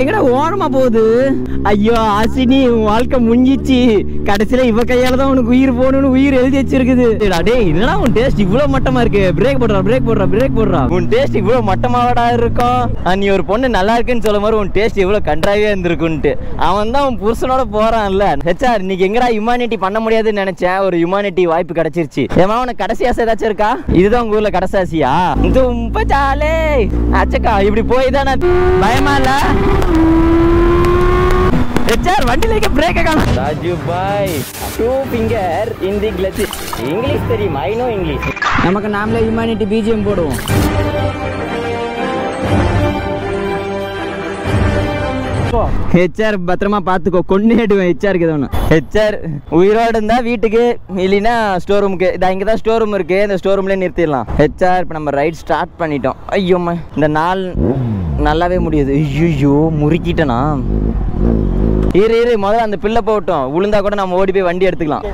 எங்கடா ஓரமா போகுது? ஐயோ ஆசினி உன் வாழ்க்கை முடிஞ்சிச்சு. கடைசியில இவ கையால தான் உனக்கு உயிர் போகணும்னு உயிர் எழுதி வச்சிருக்குது. டேய் என்னடா உன் டேஸ்ட் இவ்வளவு மட்டமா இருக்கு? பிரேக் போடுறா பிரேக் போடுறா பிரேக் போடுறா. உன் டேஸ்ட் இவ்வளவு மட்டமாவடா இருக்கும் நீ ஒரு பொண்ணு நல்லா இருக்குன்னு சொல்லும் போது உன் டேஸ்ட் இவ்வளவு கன்றாவே இருந்திருக்குன்ட்டு. அவன் தான் உன் புருஷனோட போறான்ல. ஹெச்ஆர் இன்னைக்கு எங்கடா ஹியூமானிட்டி பண்ண முடியாதுன்னு நினைச்சேன். ஒரு ஹியூமானிட்டி வாய்ப்பு கிடைச்சிருச்சு. ஏமா உனக்கு கடைசி ஆசை ஏதாச்சும் இருக்கா? இதுதான் உங்க ஊர்ல கடைசி ஆசையா? தும்ப அச்சக்கா இப்படி போய் தான் நான் பயமா இல்ல ஹெச்ஆர் வண்டியில பிரேக்க காணும். ராஜு பாய் two finger in the clutch English தெரியும்? ஐ நோ இங்கிலீஷ் நமக்கு நாமளே ஹியூமானிட்டி பிஜிஎம் போடுவோம். ஹெச்ஆர் பத்திரமா பார்த்துக்கோ கொண்டுடுவேன் ஹெச்ஆருக்கு எது ஒன்று ஹெச்ஆர் உயிரோடு இருந்தா வீட்டுக்கு இல்லைன்னா ஸ்டோர் ரூமுக்கு இதான் இங்கே தான் ஸ்டோர் ரூம் இருக்கு. இந்த ஸ்டோர் ரூம்லேயே நிறுத்திடலாம். ஹெச்ஆர் இப்போ நம்ம ரைட் ஸ்டார்ட் பண்ணிட்டோம். ஐயோம்மா இந்த நாள் நல்லாவே முடியுது. ஐயோ முறுக்கிட்டேனா? இரு இரு முதல்ல அந்த பிள்ளை போட்டோம். விழுந்தா கூட நம்ம ஓடி போய் வண்டி எடுத்துக்கலாம்.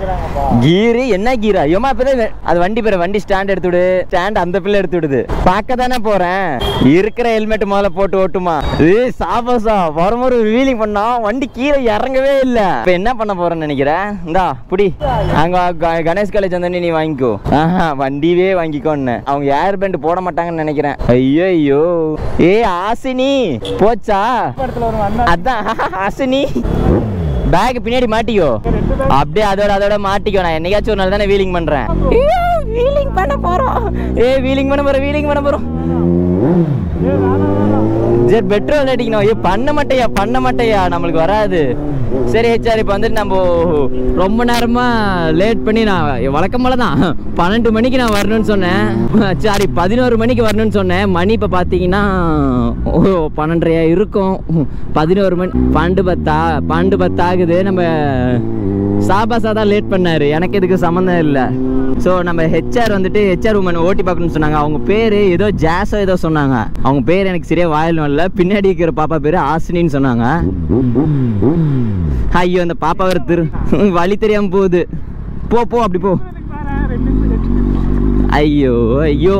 கீரு என்ன கீரா? ஏமா இப்பதான் அது வண்டி பேர வண்டி ஸ்டாண்ட் எடுத்து விடு. ஸ்டாண்ட் அந்த பிள்ளை எடுத்து விடுது. பார்க்க தானே போறேன். இருக்கிற ஹெல்மெட் முதல்ல போட்டு ஓட்டுமா. ஏய் சாபசா வரும்போது வீலிங் பண்ணா வண்டி கீழே இறங்கவே இல்ல. இப்ப என்ன பண்ண போறேன்னு நினைக்கிறேன் இந்தா புடி. அங்க க- கணேஷ் காலேஜ் வந்தோடனே நீ வாங்கிக்கோ. ஆஹா வண்டியவே வாங்கிக்கோன்னு. அவங்க ஏர் பேண்ட் போட மாட்டாங்கன்னு நினைக்கிறேன். ஐயோ ஐயோ ஏ ஆசினி போச்சா? அதான் ஆசினி. பேக் பின்னாடி மாட்டிக்கோ. அப்படியே அதோட அதோட மாட்டிக்கோ. நான் என்னைக்காச்சும் ஒரு நாள் தானே வீலிங் பண்றேன். வீலிங் பண்ண போறோம். ஏ வீலிங் பண்ண போறோம் வீலிங் பண்ண போறோம். சரி பெட்ரோல் அடிக்கணும் ஐயோ பண்ண மாட்டேயா பண்ண மாட்டேயா நம்மளுக்கு வராது. சரி ஹெச்ஆர் இப்போ வந்துட்டு நம்ம ரொம்ப நேரமா லேட் பண்ணி நான் வழக்கம் போல தான் பன்னெண்டு மணிக்கு நான் வரணும்னு சொன்னேன். சாரி பதினோரு மணிக்கு வரணும்னு சொன்னேன். மணி இப்போ பார்த்தீங்கன்னா ஓ பன்னெண்டரையா இருக்கும். பதினோரு மணி பன்னெண்டு பத்தா பன்னெண்டு பத்தாகுது. நம்ம சாபாசா தான் லேட் பண்ணாரு. எனக்கு இதுக்கு சம்மந்தம் இல்லை. ஸோ நம்ம ஹெச்ஆர் வந்துட்டு ஹெச்ஆர் உமன் ஓட்டி பார்க்கணும்னு சொன்னாங்க. அவங்க பேர் ஏதோ ஜாஸோ ஏதோ சொன்னாங்க. அவங்க பேர் எனக்கு சரியா வாயிலும் இல்லை. பின்னாடி இருக்கிற பாப்பா பேர் ஆசினின்னு சொன்னாங்க. ஐயோ அந்த பாப்பா வேற திரு வழி தெரியாம போகுது. போ போ அப்படி போ. ஐயோ ஐயோ.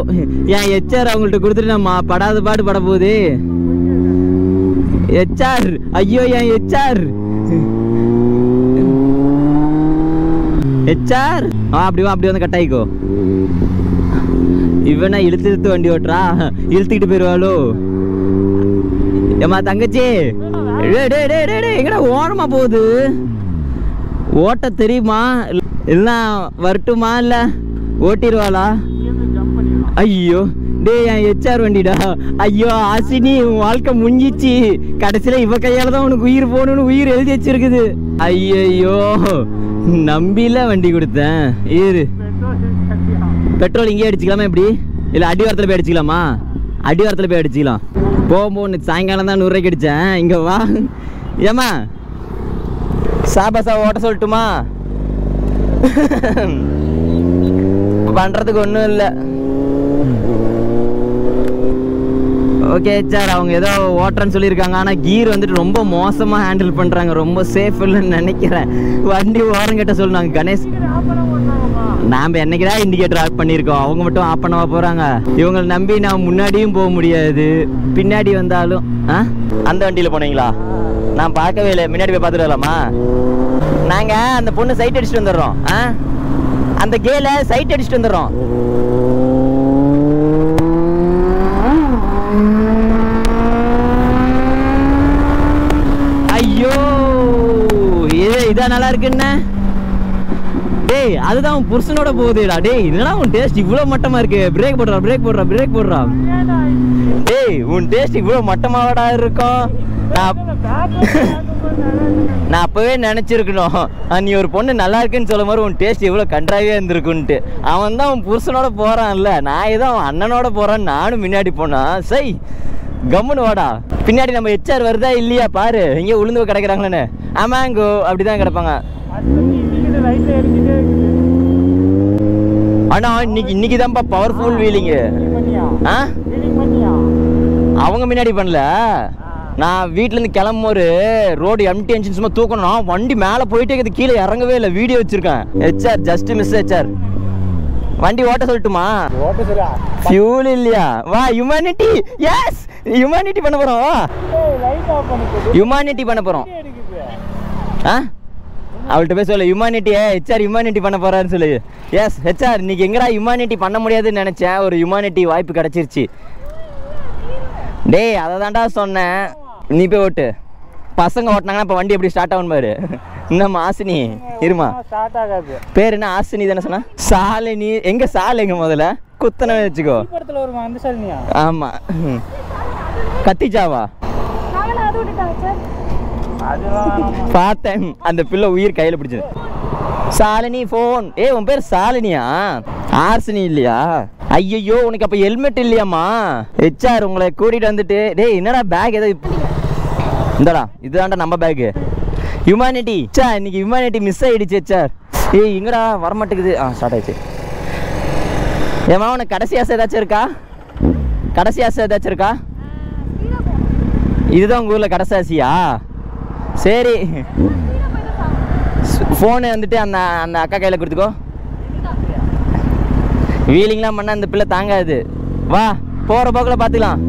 என் ஹெச்ஆர் அவங்கள்ட்ட கொடுத்துட்டு நம்ம படாத பாடு பட போகுது? ஹெச்ஆர் ஐயோ என் ஹெச்ஆர் ஹெச்ஆர் ஆ அப்படி வா அப்படி வந்து கட்டாயிக்கோ இவனா இழுத்து இழுத்து வண்டி ஓட்டுறா. இழுத்துக்கிட்டு போயிருவாளோ? ஏமா தங்கச்சி? எங்கடா ஓரமா போகுது? ஓட்ட தெரியுமா? இல்ல வரட்டுமா இல்ல ஓட்டிடுவாளா ஐயோ டேய் என் ஹெச்ஆர் வண்டிடா. ஐயோ ஆசினி உன் வாழ்க்கை முஞ்சிச்சு. கடைசியில இவ கையால் தான் உனக்கு உயிர் போகணும்னு உயிர் எழுதி வச்சிருக்குது. ஐயோ நம்பில வண்டி கொடுத்தேன். இரு பெட்ரோல் இங்கே அடிச்சுக்கலாமா எப்படி? இல்லை அடிவாரத்தில் போய் அடிச்சுக்கலாமா? அடிவாரத்தில் போய் அடிச்சுக்கலாம். போகும்போது நேத்து சாயங்காலம் தான் நூறுரூவாய்க்கு அடித்தேன் இங்கே வா. ஏம்மா? சாபாசா ஓட்ட சொல்லட்டுமா? பண்ணுறதுக்கு ஒன்றும் இல்லை. ஓகே சார் அவங்க ஏதோ ஓட்டுறேன்னு சொல்லியிருக்காங்க. ஆனால் கீர் வந்துட்டு ரொம்ப மோசமாக ஹேண்டில் பண்ணுறாங்க ரொம்ப சேஃப் இல்லைன்னு நினைக்கிறேன். வண்டி ஓரங்கிட்ட சொல்லுவாங்க கணேஷ் நாம என்னைக்குதான் இண்டிகேட்டர் ஆஃப் பண்ணியிருக்கோம்? அவங்க மட்டும் ஆஃப் பண்ணவா போகிறாங்க இவங்களை நம்பி நான் முன்னாடியும் போக முடியாது. பின்னாடி வந்தாலும் ஆ? அந்த வண்டியில் போனீங்களா? நான் பார்க்கவே இல்லை முன்னாடி போய் பார்த்துட்டு வரலாமா? நாங்கள் அந்த பொண்ணு சைட் அடிச்சுட்டு வந்துடுறோம். ஆ? அந்த கேல சைட் அடிச்சுட்டு வந்துடுறோம் ஐயோ இது இதான் நல்லா இருக்குன்னு டேய் அதுதான் உன் புருஷனோட போகுதுடா. டேய் என்னடா உன் டேஸ்ட் இவ்வளோ மட்டமா இருக்கு. பிரேக் போடுறா பிரேக் போடுறா பிரேக் போடுறா. டேய் உன் டேஸ்ட் இவ்வளோ மட்டமாவடா இருக்கும் நான் நான் அப்பவே நினைச்சிருக்கணும். நீ ஒரு பொண்ணு நல்லா இருக்குன்னு சொல்லும் போது உன் டேஸ்ட் இவ்வளவு கன்றாவே இருந்திருக்குன்ட்டு. அவன் தான் உன் புருஷனோட போறான்ல. நான் ஏதோ அவன் அண்ணனோட போறான்னு நானும் முன்னாடி போனான் சை கம்முன்னு வாடா. பின்னாடி நம்ம ஹெச்ஆர் வருதா இல்லையா பாரு. இங்கே உளுந்து கிடைக்கிறாங்களேன்னு. ஆமாங்கோ அப்படிதான் கிடப்பாங்க. ஆனா இன்னைக்கு இன்னைக்கு தான்ப்பா பவர்ஃபுல் வீலிங்கு ஆ? அவங்க முன்னாடி பண்ணல. நான் வீட்டிலேருந்து இருந்து கிளம்பும்போது ரோடு எம்டி என்ஜின் சும்மா தூக்கணும். வண்டி மேலே போயிட்டே கீழே இறங்கவே இல்லை. வீடியோ வச்சிருக்கேன். ஹெச்ஆர் ஜஸ்ட் மிஸ் ஹெச்ஆர் வண்டி ஓட்ட சொல்லட்டுமா? ஓட்ட சொல்லா ஃபியூல் இல்லையா? வா ஹியூமனிட்டி எஸ் ஹியூமனிட்டி பண்ண போறோம் ஹியூமனிட்டி பண்ண போறோம். ஆ? அவள்கிட்ட போய் சொல்லு ஹியூமானிட்டியே ஹெச்ஆர் ஹியூமானிட்டி பண்ண போறான்னு சொல்லு. எஸ் ஹெச்ஆர் இன்னைக்கு எங்கடா ஹியூமானிட்டி பண்ண முடியாதுன்னு நினைச்சேன். ஒரு ஹியூமானிட்டி வாய்ப்பு கிடைச்சிருச்சு. டேய் அதை தான்டா சொன்னேன். நீ போய் ஓட்டு. பசங்க ஓட்டினாங்கன்னா இப்போ வண்டி எப்படி ஸ்டார்ட் ஆகும் பாரு. இன்னும் ஆசினி இருமா? பேர் என்ன ஆசினி தானே சொன்னா? சாலினி எங்க சால் எங்க முதல்ல? குத்தனை வச்சுக்கோ. படத்துல வருமா அந்த சல்னியா? ஆமா. கத்திச்சாவா? பார்த்தேன். அந்த பிள்ளை உயிர் கையில் பிடிச்சது. சாலினி ஃபோன் ஏய் உன் பேர் சாலினியா? ஆர்சினி இல்லையா? ஐயையோ உனக்கு அப்போ ஹெல்மெட் இல்லையாம்மா? ஹெச்ஆர் உங்களை கூட்டிகிட்டு வந்துட்டு டேய் என்னடா பேக் ஏதோ இந்தடா இதுதான்டா நம்ம பேக்கு ஹியூமானிட்டி சா இன்னைக்கு ஹியூமானிட்டி மிஸ் ஆயிடுச்சு சார் ஏய் எங்கடா? வரமாட்டேங்குது. ஆ ஸ்டார்ட் ஆயிடுச்சு. ஏமா உனக்கு கடைசி ஆசை ஏதாச்சும் இருக்கா? கடைசி ஆசை ஏதாச்சும் இருக்கா? இதுதான் உங்கள் ஊரில் கடைசி ஆசையா? சரி. ஃபோனு வந்துட்டு அந்த அந்த அக்கா கையில் கொடுத்துக்கோ. வீலிங்லாம் பண்ணால் அந்த பிள்ளை தாங்காது. வா போகிற போக்கில் பார்த்துக்கலாம்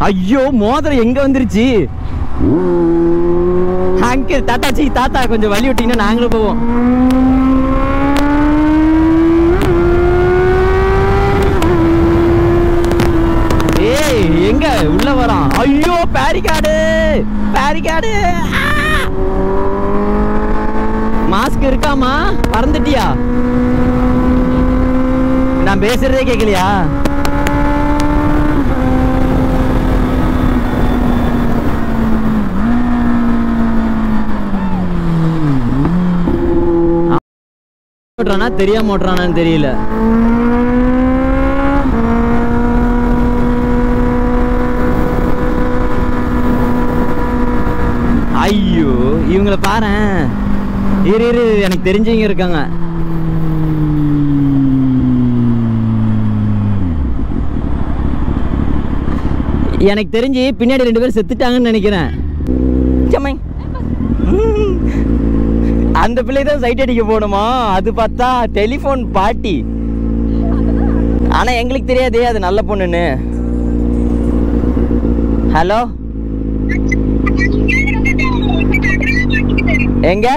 ஐயோ மோதிரம் எங்க வந்துருச்சு? அங்கிள் தாத்தாச்சி தாத்தா கொஞ்சம் வழி விட்டீங்கன்னா நாங்களும் போவோம். ஏய் எங்க? உள்ள வரான். ஐயோ பேரிகாடு பேரிகாடு மாஸ்க் இருக்காமா மறந்துட்டியா? நான் பேசுறதே கேட்கலையா ஓட்டுறானா தெரியாம ஓட்டுறானான்னு தெரியல. ஐயோ இவங்கள பாரேன் இரு இரு இரு, எனக்கு தெரிஞ்சவங்க இருக்காங்க. எனக்கு தெரிஞ்சு பின்னாடி ரெண்டு பேரும் செத்துட்டாங்கன்னு நினைக்கிறேன். சம்மை. அந்த பிள்ளை தான் சைட் அடிக்க போகணுமா? அது பார்த்தா டெலிஃபோன் பாட்டி ஆனால் எங்களுக்கு தெரியாதே அது நல்ல பொண்ணுன்னு. ஹலோ எங்க?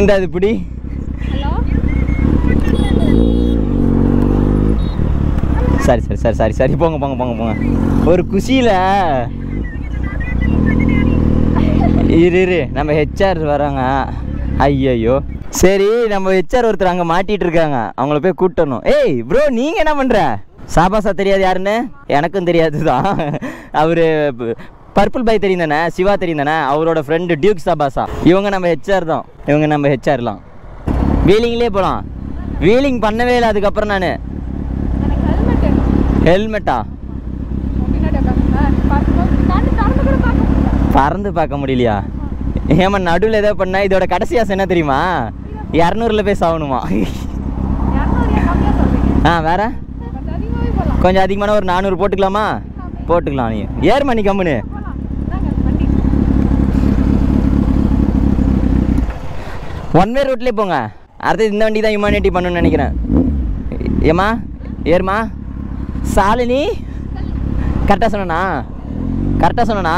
இந்த அது இப்படி. சரி சரி சரி சரி சரி போங்க போங்க போங்க போங்க. ஒரு குஷியில். இரு இரு. நம்ம ஹெச்ஆர் வராங்க ஐயையோ. சரி நம்ம ஹெச்ஆர் ஒருத்தர் அங்கே மாட்டிட்டு இருக்காங்க. அவங்கள போய் கூட்டணும் ஏய் ப்ரோ நீங்க என்ன பண்ற? சாபாசா தெரியாது யாருன்னு? எனக்கும் தெரியாது தான் அவரு பர்பிள் பை தெரியும் தானே? சிவா தெரியும் தானே? அவரோட ஃப்ரெண்டு டியூக் சாபாசா. இவங்க நம்ம ஹெச்ஆர் தான். இவங்க நம்ம ஹெச்ஆர்லாம் வீலிங்லேயே போகலாம் வீலிங் பண்ணவே இல்லை அதுக்கப்புறம் நான். ஹெல்மெட்டா பறந்து பார்க்க முடியலையா? ஏமா நடுவில் ஏதோ பண்ணா இதோட கடைசி ஆசை என்ன தெரியுமா? இரநூறுல போய் சாகணுமா ஆ வேற? கொஞ்சம் அதிகமான ஒரு நானூறு போட்டுக்கலாமா? போட்டுக்கலாம் நீ. ஏறுமா நீ கம்முன்னு ஒன் வே ரூட்லேயே போங்க. அடுத்தது இந்த வண்டி தான் ஹியூமானிட்டி பண்ணணும்னு நினைக்கிறேன். ஏம்மா ஏர்மா சாலினி கரெக்டாக சொன்னண்ணா கரெக்டாக சொன்னனா?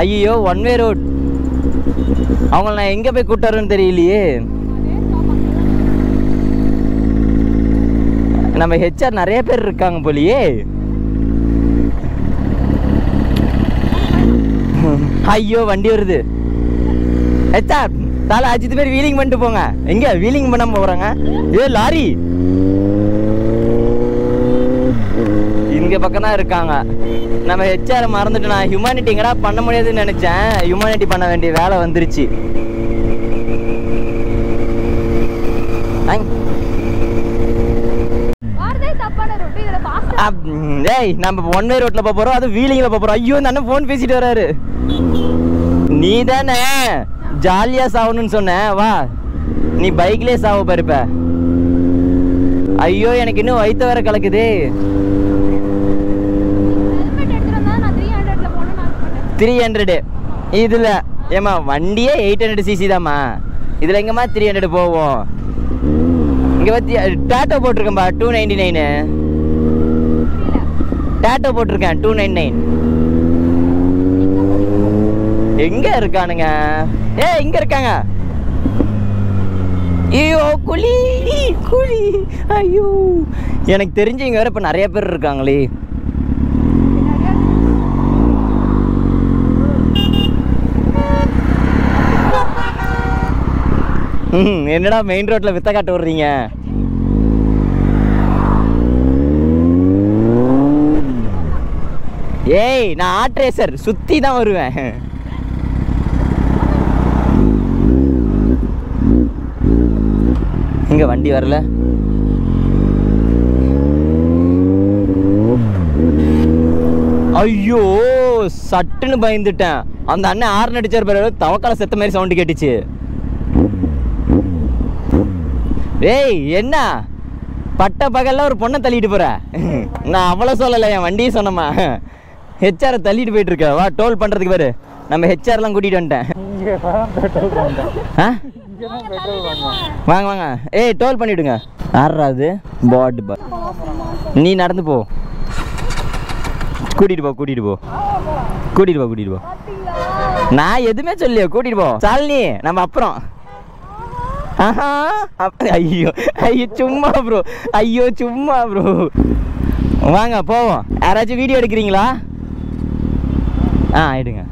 ஐயோ ஒன் வே ரோட் அவங்கள நான் எங்கே போய் கூட்டுறேன்னு தெரியலையே. நம்ம ஹெச்ஆர் நிறைய பேர் இருக்காங்க போலியே. ஐயோ வண்டி வருது. ஹெச்ஆர் தலை அஜித் பேர் வீலிங் பண்ணிட்டு போங்க. எங்கே வீலிங் பண்ண போகிறாங்க ஏ லாரி. இங்க பக்கம் தான் இருக்காங்க. நம்ம ஹெச்ஆர் மறந்துட்டு நான் ஹியூமானிட்டி எங்கடா பண்ண முடியாதுன்னு நினைச்சேன். ஹியூமானிட்டி பண்ண வேண்டிய வேலை வந்துருச்சு. நம்ம ஒன் வே ரோட்ல போறோம் அது வீலிங்ல போறோம். ஐயோ இந்த அண்ணன் ஃபோன் பேசிட்டு வராரு. நீ தானே ஜாலியா சாகணும்னு சொன்ன. வா நீ பைக்லயே சாவ பாருப்ப ஐயோ எனக்கு இன்னும் வயித்த வேற கலக்குதே ஹெல்மெட் எடுத்துட்டு வந்தா நான் த்ரீ ஹண்ட்ரட்ல போகணும்னு ஆசைப்பட்டேன் த்ரீ ஹண்ட்ரடு இதில் ஏம்மா வண்டியே எயிட் ஹண்ட்ரட் சிசி தாம்மா. இதில் எங்கம்மா த்ரீ ஹண்ட்ரட் போவோம்? இங்கே பற்றி டாட்டோ போட்டிருக்கேன்பா டூ நைன்டி நைனு டாட்டோ போட்டிருக்கேன் டூ நைன் நைன் எங்கே இருக்கானுங்க? ஏ இங்கே இருக்காங்க. ஐயோ குழி குழி. ஐயோ. எனக்கு தெரிஞ்சவங்க வேறு இப்போ நிறைய பேர் இருக்காங்களே. ம், என்னடா மெயின் ரோட்டில் வித்த காட்ட விடுறீங்க ஏய் நான் ஆட் ரேசர் சுற்றி தான் வருவேன். இங்கே வண்டி வரல. ஐயோ சட்டுன்னு பயந்துட்டேன். அந்த அண்ணன் ஆறு நடிச்சார் பிறகு தவக்கால செத்த மாதிரி சவுண்டு கேட்டுச்சு. ஏய் என்ன? பட்ட பகல்ல ஒரு பொண்ணை தள்ளிட்டு போற? நான் அவ்வளோ சொல்லலை என் வண்டியை சொன்னம்மா. ஹெச்ஆரை தள்ளிட்டு போயிட்டு இருக்க. வா டோல் பண்றதுக்கு பாரு. நம்ம ஹெச்ஆர்லாம் கூட்டிட்டு வந்துட்டேன். தான் ஆ? வாங்க வாங்க. ஏய் டோல் பண்ணிவிடுங்க ஆறாது பாட் பா நீ நடந்து போ. கூட்டிட்டு போ கூட்டிட்டு போ. கூட்டிட்டு போ கூட்டிட்டு போ. நான் எதுவுமே சொல்லியோ கூட்டிட்டு போ. சாலினி நம்ம அப்புறம். ஐயோ ஐயோ சும்மா ப்ரோ ஐயோ சும்மா ப்ரோ வாங்க போவோம். யாராச்சும் வீடியோ எடுக்கிறீங்களா? ஆ எடுங்க.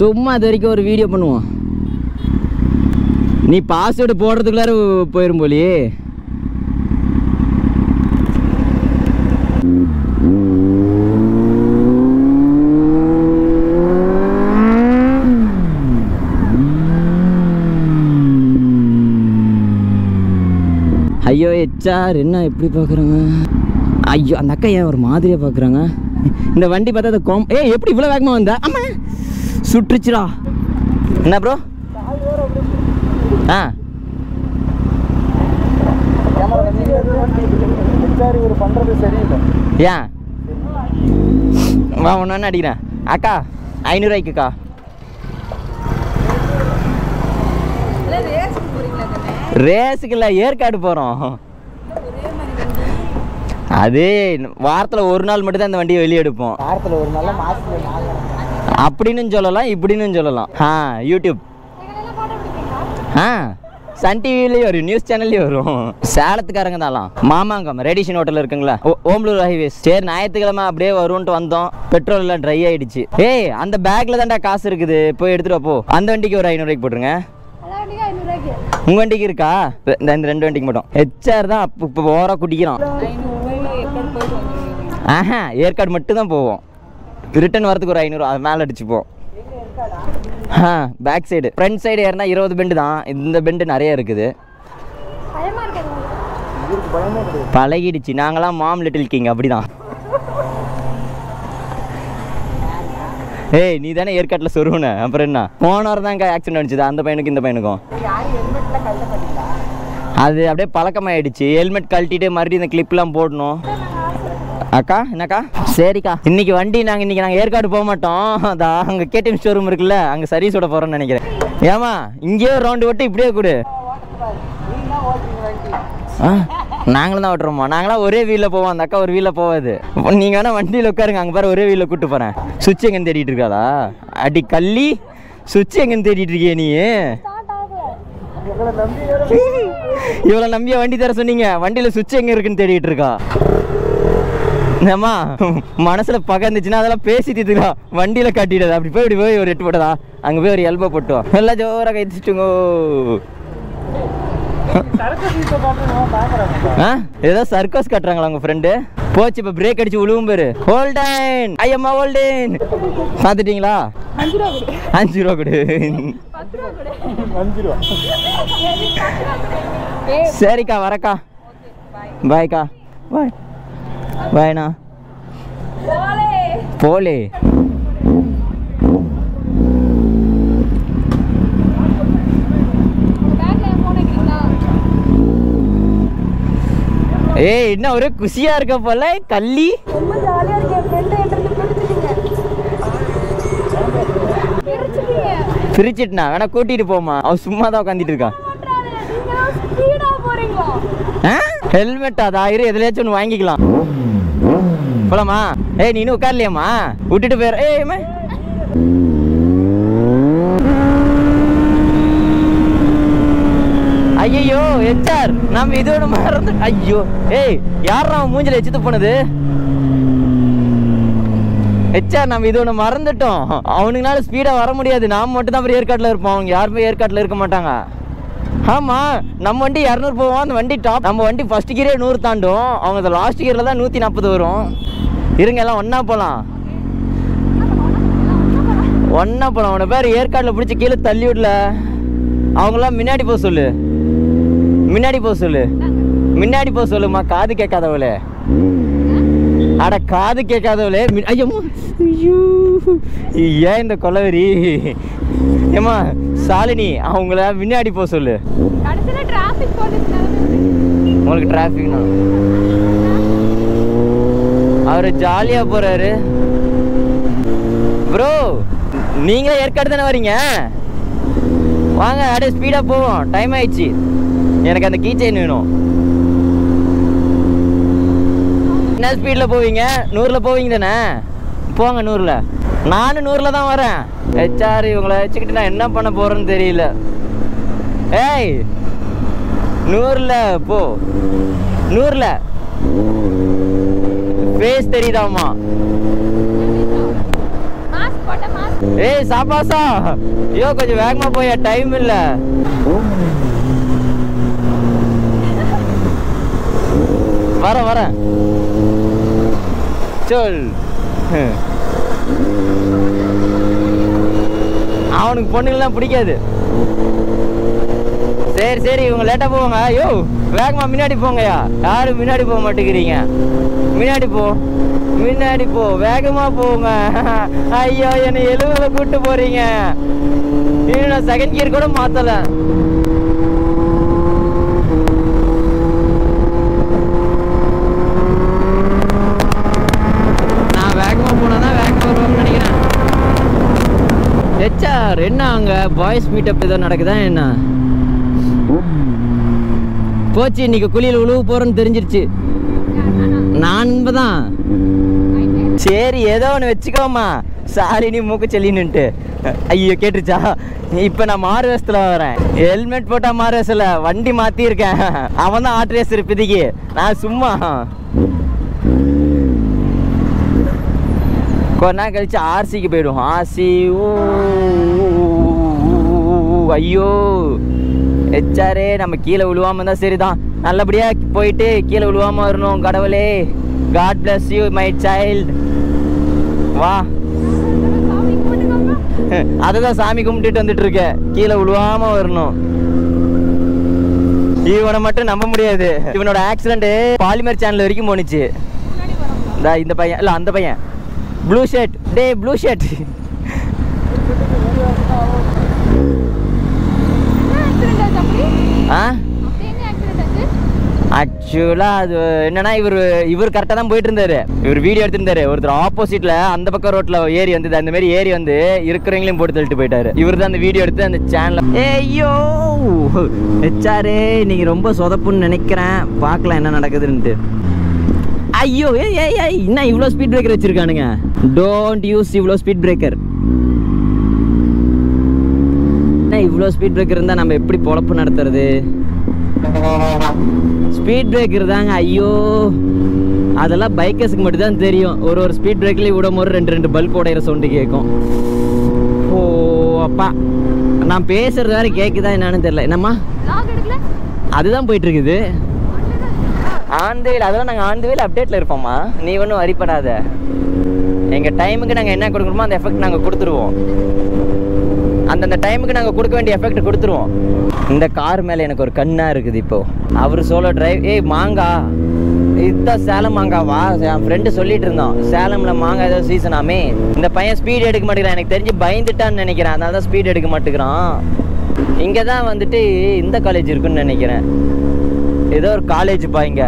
சும்மா இது வரைக்கும் ஒரு வீடியோ பண்ணுவோம். நீ பாஸ்வேர்டு போடுறதுக்குள்ளார போயிரும் போலியே. ஹெச்ஆர் என்ன எப்படி பார்க்குறாங்க ஐயோ அந்த அக்கா ஏன் ஒரு மாதிரியாக பார்க்குறாங்க இந்த வண்டி பார்த்தா அந்த கோம் ஏய் எப்படி இவ்வளோ வேகமாக வந்தா? ஆமா சுட்டுருச்சுடா என்ன ப்ரோ ஆ. சார் ஏன்? வா ஒன்று அடிக்கிறேன். அக்கா ஐநூறுவாய்க்குக்கா. ரேஸுக்கு இல்லை ஏற்காடு போகிறோம் அது வாரத்தில் ஒரு நாள் மட்டும் தான் இந்த வண்டியை வெளியே எடுப்போம். வாரத்தில் ஒரு நாலு அப்படின்னு சொல்லலாம் இப்படின்னு சொல்லலாம். ஆ யூடியூப் ஆ சன் டிவிலேயே வரும் நியூஸ் சேனல்லே வரும். சேலத்துக்காரங்க தான்லாம் மாமாங்கம் ரேடிஷன் ஹோட்டல் இருக்குங்களா? ஓம்லூர் ஹைவேஸ் சரி ஞாயிற்றுக்கிழமை அப்படியே வரும்ன்ட்டு வந்தோம். பெட்ரோல் எல்லாம் ட்ரை ஆயிடுச்சு. ஏய் அந்த பேக்ல தான்டா காசு இருக்குது. போய் எடுத்துட்டு போ. அந்த வண்டிக்கு ஒரு ஐநூறுரூவாய்க்கு போட்டுருங்க. உங்க வண்டிக்கு இருக்கா? இந்த ரெண்டு வண்டிக்கு மட்டும். ஹெச்ஆர் தான் அப்போ இப்போ ஓரா குடிக்கிறான். ஆஹா ஏற்காடு மட்டும் தான் போவோம். ரிட்டர்ன் வரதுக்கு ஒரு ஐநூறு அது மேலே அடிச்சுப்போம் ஆ பேக் சைடு ஃப்ரண்ட் சைடு ஏறினா இருபது பெண்டு தான். இந்த பெண்டு நிறைய இருக்குது. பழகிடுச்சு. நாங்களாம் மாம் லிட்டில் கிங் அப்படிதான். ஏய் நீ தானே ஏற்காட்டில் சொருவுன அப்புறம் என்ன? போனவர் தான் ஆக்சிடென்ட் அடிச்சது. அந்த பையனுக்கு இந்த பையனுக்கும். அது அப்படியே பழக்கமாயிடுச்சு. ஹெல்மெட் கழட்டிட்டு மறுபடியும் இந்த கிளிப்லாம் போடணும். அக்கா என்னக்கா? சரிக்கா. இன்னைக்கு வண்டி நாங்கள் இன்னைக்கு நாங்கள் ஏற்காடு போக மாட்டோம். அதான் அங்கே கேடிஎம் ஷோரூம் இருக்குல்ல அங்கே சர்வீஸ் விட போகிறோம்னு நினைக்கிறேன். ஏமா இங்கேயே ரவுண்டு விட்டு இப்படியே கொடு. ஆ நாங்களும் தான் ஓட்டுறோமா நாங்களாம் ஒரே வீலில் போவோம் அந்த அக்கா ஒரு வீலில் போவாது. நீங்கள் வேணால் வண்டியில் உட்காருங்க அங்கே பாரு ஒரே வீலில் கூப்பிட்டு போகிறேன் சுவிட்ச் எங்கன்னு தேடிட்டு இருக்காதா அடி கள்ளி சுவிட்ச் எங்கன்னு தேடிட்டு இருக்கிய நீ? இவ்வளோ நம்பிய வண்டி தர சொன்னீங்க. வண்டியில் சுவிட்ச் எங்கே இருக்குன்னு தேடிட்டு இருக்கா? என்னம்மா? மனசுல பகை இருந்துச்சுன்னா அதெல்லாம் பேசி தீர்த்துக்கா வண்டியில காட்டிடுது அப்படி போய் இப்படி போய் ஒரு எட்டு போட்டதா? அங்க போய் ஒரு எல்போ போட்டோம் எல்லாம் ஜோரா கை ஆ? ஏதோ சர்க்கஸ் கட்டுறாங்களா உங்க ஃப்ரெண்டு போச்சு இப்போ பிரேக் அடிச்சு விழுவும் பேரு. ஹோல்டன் ஐயம்மா ஹோல்டன் சாத்துட்டீங்களா அஞ்சு ரூபா கொடு. அஞ்சு ரூபா சரிக்கா வரக்கா. பாய்க்கா பாய் வேணா போலே. ஏய் என்ன ஒரு குஷியா இருக்க போல கள்ளி? பிரிச்சிட்டுனா? வேணா கூட்டிட்டு போமா அவன் சும்மா தான் உட்காந்துட்டு இருக்கான் ஹெல்மெட் அதாயிரம் ஆயிரம் ஒன்று வாங்கிக்கலாம். போலாமா? ஏய் நீனும் உட்கார்லையாம்மா? விட்டுட்டு போயிரு. ஏய்மே ஏம்மா. ஐயையோ எச்ஆர் நம்ம இதோட மறந்து ஐயோ. ஏய் யார் நம்ம மூஞ்சில எச்சுத்து போனது? எச்ஆர் நம்ம இது ஒன்று மறந்துட்டோம். அவனுங்களால ஸ்பீடாக வர முடியாது. நாம் மட்டும் தான் அப்புறம் ஏற்காட்டில் இருப்போம். அவங்க யாருமே ஏற்காட்டில் இருக்க மாட்டாங்க. ஆமாம் நம்ம வண்டி இரநூறு போவோம். அந்த வண்டி டாப் நம்ம வண்டி ஃபஸ்ட் கியரே நூறு தாண்டும். அவங்க அந்த லாஸ்ட் கியரில் தான் நூற்றி நாற்பது வரும். இருங்க எல்லாம் ஒன்றா போகலாம் ஒன்றா போகலாம் அவனை பேர் ஏற்காட்டில் பிடிச்சி கீழே தள்ளி விடல. அவங்களாம் முன்னாடி போக சொல்லு. முன்னாடி போக சொல்லு. முன்னாடி போக சொல்லுமா காது கேட்காதவளே. அட காது கேட்காதவளே. ஐயோ. ஐயோ. ஏன் இந்த கொலவெறி? ஏம்மா சாலினி அவங்கள முன்னாடி போக சொல்லு. உங்களுக்கு டிராஃபிக்னா அவர் ஜாலியாக போகிறாரு ப்ரோ நீங்களே ஏற்காடு தானே வரீங்க வாங்க அப்படியே ஸ்பீடாக போவோம். டைம் ஆயிடுச்சு. எனக்கு அந்த கீ செயின் வேணும். என்ன ஸ்பீடில் போவீங்க? நூறில் போவீங்க தானே? போங்க நூறில். நானும் நூறில் தான் வரேன். ஹெச்ஆர் இவங்களை வச்சுக்கிட்டு நான் என்ன பண்ண போகிறேன்னு தெரியல. ஏய் நூறில் போ. நூறில். ஃபேஸ் தெரியுதாமா ஏய் சாப்பாசா ஐயோ கொஞ்சம் வேகமா போய டைம் இல்ல. வர வர சொல். அவனுக்கு பொண்ணுங்கெல்லாம் பிடிக்காது. சரி சரி இவங்க லேட்டாக போவாங்க. ஐயோ வேகமாக முன்னாடி போங்கய்யா. யாரும் முன்னாடி போக மாட்டேங்கிறீங்க? முன்னாடி போ முன்னாடி போ வேகமாக போங்க. ஐயோ என்னை எழுபதுல கூப்பிட்டு போகிறீங்க இன்னும் நான் செகண்ட் கியர் கூட மாற்றலை நான் வேகமா போனா தான் வேகமா வருவாங்கன்னு நினைக்கிறேன் ஹெச்ஆர் என்ன அங்க? பாய்ஸ் மீட்டப் ஏதோ நடக்குதா என்ன? போச்சு இன்னைக்கு குழியில் உழுவு போகிறேன்னு தெரிஞ்சிருச்சு. நான் தான் சரி ஏதோ ஒன்று வச்சுக்கோமா. சாரி நீ மூக்கு செல்லின்னுட்டு ஐயோ கேட்டுருச்சா? இப்போ நான் மாறு வேஷத்தில் வரேன். ஹெல்மெட் போட்டால் மாறு வேஷத்தில் வண்டி மாற்றிருக்கேன் அவன் தான் ஆட் ரேசர் நான் சும்மா. கொஞ்ச நாள் கழிச்சு ஆர்சிக்கு போயிடும் ஆர்சி ஐயோ. எச்சாரே நம்ம கீழே விழுவாம இருந்தா சரிதான். நல்லபடியா போயிட்டு கீழே விழுவாம வரணும் கடவுளே. God bless you my child வா. அதுதான் சாமி கும்பிட்டுட்டு வந்துட்டு இருக்க. கீழே விழுவாம வரணும். இவனை மட்டும் நம்ப முடியாது. இவனோட ஆக்சிடென்ட் பாலிமர் சேனல் வரைக்கும் போணுச்சு. இந்த பையன் இல்ல அந்த பையன். ப்ளூ ஷர்ட் டே ப்ளூ ஷர்ட் ஆ? ஆக்சுவலாக அது என்னன்னா இவர் இவர் கரெக்டாக தான் போயிட்டு இருந்தாரு இவர் வீடியோ எடுத்திருந்தாரு. ஒருத்தர் ஆப்போசிட்ல அந்த பக்கம் ரோட்ல ஏறி வந்தது. அந்த மாதிரி ஏறி வந்து இருக்கிறவங்களையும் போட்டு தள்ளிட்டு போயிட்டாரு. இவர் தான் அந்த வீடியோ எடுத்து அந்த சேனல் ஏய்யோ! ஹெச்ஆரே நீங்க ரொம்ப சொதப்புன்னு நினைக்கிறேன். பார்க்கலாம் என்ன நடக்குதுன்ட்டு. ஐயோ ஏய் ஏய் ஏய் என்ன இவ்வளோ ஸ்பீட் பிரேக்கர் வச்சிருக்கானுங்க? டோன்ட் யூஸ் இவ்வளோ ஸ்பீட் பிரேக்கர் என்ன இவ்வளோ ஸ்பீட் பிரேக்கர் இருந்தால் நம்ம எப்படி பொழப்பு நடத்துறது? ஸ்பீட் பிரேக்கர் தாங்க ஐயோ. அதெல்லாம் பைக்கர்ஸுக்கு மட்டும் தான் தெரியும். ஒரு ஒரு ஸ்பீட் பிரேக்லேயும் விடும் போது ரெண்டு ரெண்டு பல்ப் உடையிற சவுண்டு கேட்கும். ஓ அப்பா. நான் பேசுறது வேற கேட்குதா என்னன்னு தெரியல. என்னம்மா? அதுதான் போயிட்டு இருக்குது. ஆந்தையில் அதெல்லாம் நாங்கள் ஆந்தையில் அப்டேட்டில் இருப்போம்மா. நீ ஒன்றும் வரிப்படாத எங்கள் டைமுக்கு நாங்கள் என்ன கொடுக்கணுமோ அந்த எஃபெக்ட் நாங்கள் கொடுத்துருவோம். அந்தந்த டைமுக்கு நாங்கள் கொடுக்க வேண்டிய எஃபெக்ட் கொடுத்துருவோம். இந்த கார் மேலே எனக்கு ஒரு கண்ணாக இருக்குது இப்போது அவர் சோலோ டிரைவ் ஏய் மாங்கா. இதுதான் சேலம் மாங்காவா? என் ஃப்ரெண்டு சொல்லிட்டு இருந்தான். சேலமில் மாங்காய் ஏதோ சீசனாமே இந்த பையன் ஸ்பீடு எடுக்க மாட்டேங்கிறான். எனக்கு தெரிஞ்சு பயந்துட்டான்னு நினைக்கிறேன். அதனால தான் ஸ்பீட் எடுக்க மாட்டேங்கிறான். இங்கே தான் வந்துட்டு இந்த காலேஜ் இருக்குன்னு நினைக்கிறேன். ஏதோ ஒரு காலேஜ் பா இங்க.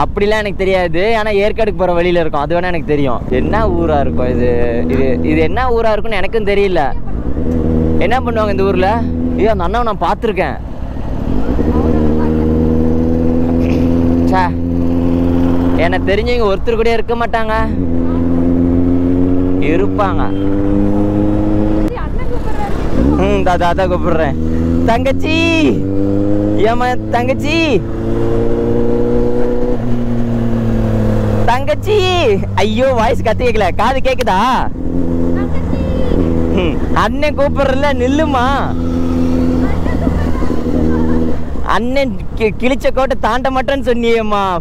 அப்படிலாம் எனக்கு தெரியாது. ஆனா ஏற்காடுக்கு போற வழியில இருக்கும். அது வேணா எனக்கு தெரியும். என்ன ஊரா இருக்கும் இது? இது இது என்ன ஊரா இருக்கும்னு எனக்கும் தெரியல. என்ன பண்ணுவாங்க இந்த ஊர்ல? ஐயோ அந்த அண்ணாவை நான் பார்த்துருக்கேன். சே எனக்கு தெரிஞ்சவங்க ஒருத்தர் கூட இருக்க மாட்டாங்க. இருப்பாங்க. ம் தாத்தா தாத்தா கூப்பிடுறேன். தங்கச்சி. ஏமா தங்கச்சி. தங்கச்சி. ஐயோ வாய்ஸ் கத்து கேட்கல காது கேக்குதா? அண்ணன் கூப்பிடுறல நில்லுமா? அண்ணன் கி- கிழிச்ச கோட்டை தாண்ட மாட்டேன்னு சொன்னியம்மா.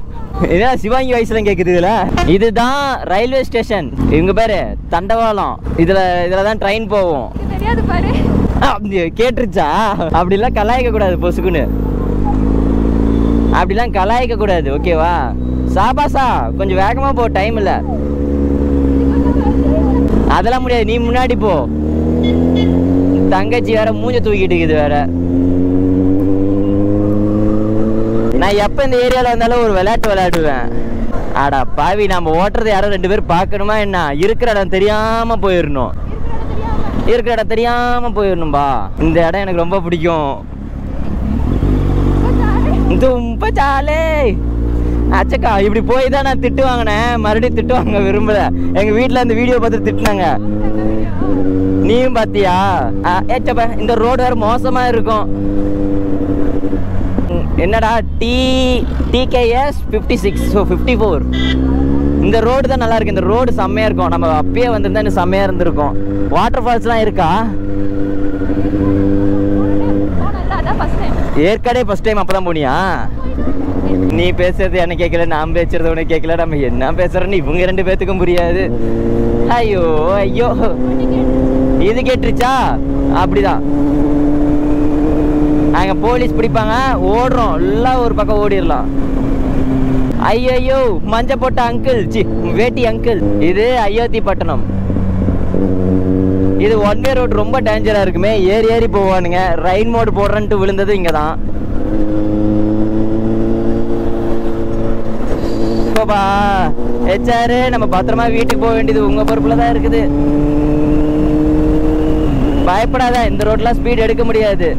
என்ன சிவாங்கி வயசுல கேக்குது இதுல? இதுதான் ரயில்வே ஸ்டேஷன் இவங்க பேரு தண்டவாளம். இதுல இதுல தான் ட்ரெயின் போகும் தெரியாது பாரு. கேட்டுருச்சா? அப்படிலாம் கலாய்க்க கூடாது பொசுக்குன்னு. அப்படிலாம் கலாய்க்க கூடாது ஓகேவா? சாபாசா கொஞ்சம் வேகமா போ டைம் இல்ல. அதெல்லாம் முடியாது நீ முன்னாடி போ. தங்கச்சி வேற மூஞ்ச தூக்கிட்டு இருக்குது வேற. நான் எப்ப இந்த ஏரியால வந்தாலும் ஒரு விளையாட்டு விளையாடுவேன். ஆடா பாவி நம்ம ஓட்டுறது யாரோ ரெண்டு பேர் பார்க்கணுமா என்ன? இருக்கிற இடம் தெரியாம போயிடணும். இருக்கிற இடம் தெரியாம போயிடணும்பா. இந்த இடம் எனக்கு ரொம்ப பிடிக்கும். தும்ப சாலே அச்சக்கா இப்படி போய் தான் நான் திட்டு வாங்கினேன். மறுபடியும் திட்டு வாங்க விரும்பல. எங்க வீட்டில் அந்த வீடியோ பார்த்து திட்டினாங்க. நீயும் பாத்தியா? ஆ, ஏச்சப்பா இந்த ரோடு வேற மோசமா இருக்கும். என்னடா T TKS fifty six so fifty four இந்த ரோடு தான் நல்லா இருக்கு. இந்த ரோடு செம்மையா இருக்கும். நம்ம அப்பயே வந்திருந்தா இன்னும் செம்மையா இருந்திருக்கும். வாட்டர் ஃபால்ஸ்லாம் இருக்கா? போனல ஃபர்ஸ்ட் டைம் ஏற்கனவே ஃபர்ஸ்ட் டைம் அப்பதான் போனியா? நீ பேசுறது என்ன கேட்கல நான் பேசுறது உனக்கு கேட்கல. நம்ம என்ன பேசுறோன்னு இவங்க ரெண்டு பேத்துக்கும் புரியாது. ஐயோ ஐயோ. இது கேட்டுருச்சா? அப்படிதான். அங்க போலீஸ் பிடிப்பாங்க ஓடுறோம். எல்லாம் ஒரு பக்கம் ஓடிடலாம். ஐயோ மஞ்ச போட்ட அங்கிள். ஜி வேட்டி அங்கிள். இது அயோத்தி பட்டணம். இது ஒன் வே ரோடு ரொம்ப டேஞ்சரா இருக்குமே. ஏறி ஏறி போவானுங்க. ரைன் மோடு போடுறேன்ட்டு விழுந்தது இங்கே தான் இப்போப்பா ஹெச்ஆர் நம்ம பத்திரமா வீட்டுக்கு போக வேண்டியது உங்க பொறுப்பில் தான் இருக்குது. பயப்படாத இந்த ரோட்லாம் ஸ்பீட் எடுக்க முடியாது.